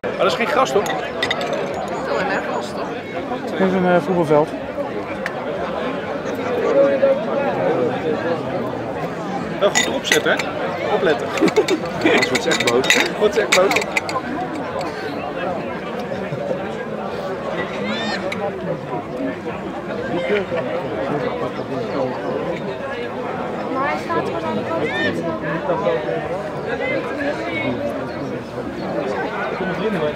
Maar dat is geen gras toch? Oh, en daar gras toch? Het is een eh, voetbalveld. Wel goed opzetten, hè? Opletten. Anders wordt ze echt boos. Wordt ze echt boos. Maar hij staat gewoon aan de kant. Right.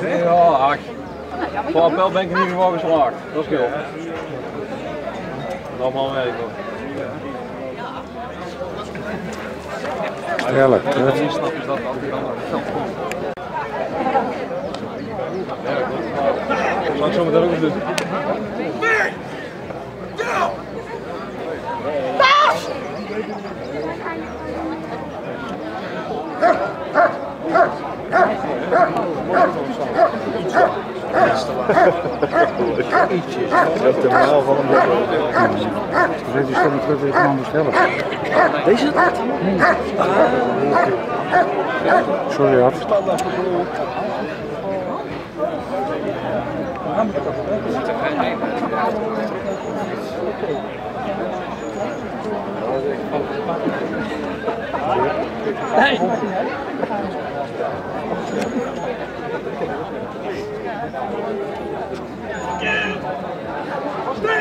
Ja, ach. Voor appel ben ik in ieder geval geslaagd. Dat is goed. Dat allemaal mee. hoor. Snap is dat komt. Ja, goed. Zal ik zo meteen ook eens doen? Dat is verhaal van een Dus heeft hij stemmen terug weer een ander stellen. Deze? Sorry, Ad.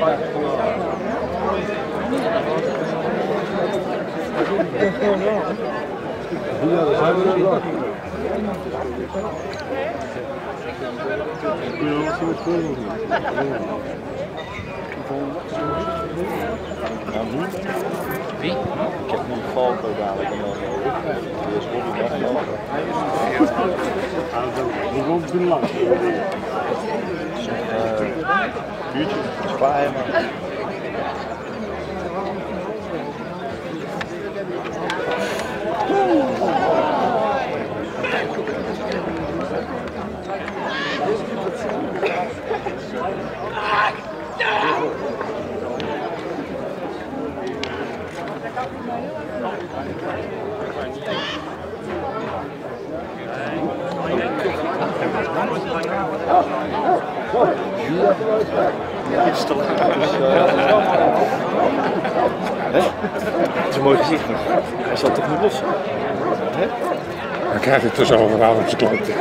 Wie? Ik heb nu Falco dadelijk en dan Die is Bobby Bagno. Die woont binnenlangs. YouTube. Bye. Toch Het is een mooi gezicht, maar hij zal toch niet lossen? Dan krijgt hij tussen overal op zijn klanten.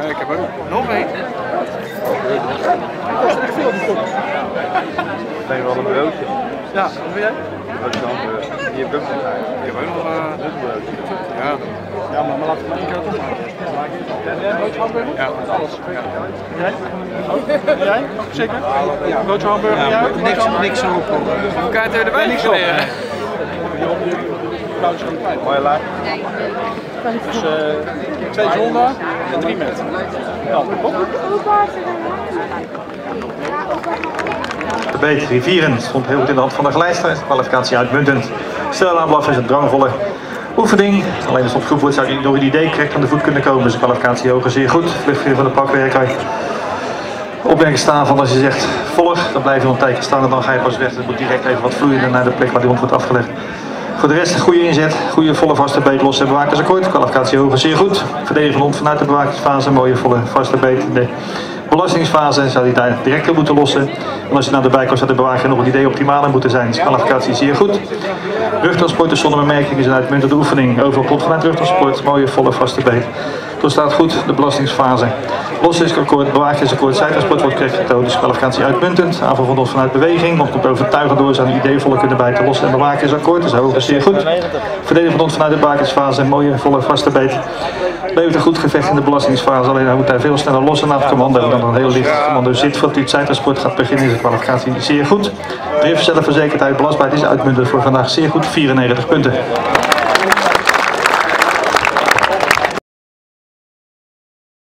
Ja, ik heb ook nog één. kost echt veel die kop. Neem wel een broodje. Ja, wat wil jij? Broodje hamburger. Hier bubbel. Ik heb ook nog uh, Ja. Ja, maar, maar laten we maar één keer toch maken. Jij een broodje hamburger? Ja, alles. Ja. Jij? Jij? Zeker? Ja. Broodje hamburger, ook? Niks, niks op. Elkaar tegen de wijn Niks op. Broodje. Mooie laag. Dus uh, twee zonder en drie met. Ja. De beet Rivieren stond heel goed in de hand van de geleidster. Kwalificatie uitmuntend. Stel aanblaf is een drangvolle oefening. Alleen als het op goed wordt zou hij door een idee correct aan de voet kunnen komen. Dus de kwalificatie hoger zeer goed. Vluchtvrij van de pakwerker. Opmerking staan van als je zegt volg, dan blijf je nog een tijdje staan en dan ga je pas weg. Het moet direct even wat vloeiender naar de plek waar die hond wordt afgelegd. Voor de rest goede inzet, goede volle vaste beet, losse bewakersakkoord. Kwalificatie hoger zeer goed. Verdedigen van hond vanuit de bewakingsfase, mooie volle vaste beet. Belastingsfase zou hij daar direct op moeten lossen. En als je naar de bijkomst zou de bewaker nog een idee optimaal moeten zijn. Dus kwalificatie zeer goed. Rugtransport is zonder bemerking is een uitmuntende oefening. Overal komt vanuit rugtransport, mooie volle vaste beet. Dat staat goed, de belastingsfase. Lossingsakkoord, bewakingsakkoord, zijtransport wordt correct getoond. Dus kwalificatie uitmuntend. Aanval van ons vanuit beweging. Nog komt overtuigen door, een ideevolle kunnen bijten. Lossen en bewakingsakkoord, dus hoog is zeer goed. Verdedigen van ons vanuit de bewakingsfase, mooie volle vaste beet. Levert een goed gevecht in de belastingsfase, alleen hij moet daar veel sneller los en af commando. Dan een heel licht commando zit voor het zijtransport gaat beginnen in de kwalificatie zeer goed. Drift zelfverzekerdheid, belastbaarheid is uitmuntend voor vandaag zeer goed, 94 punten.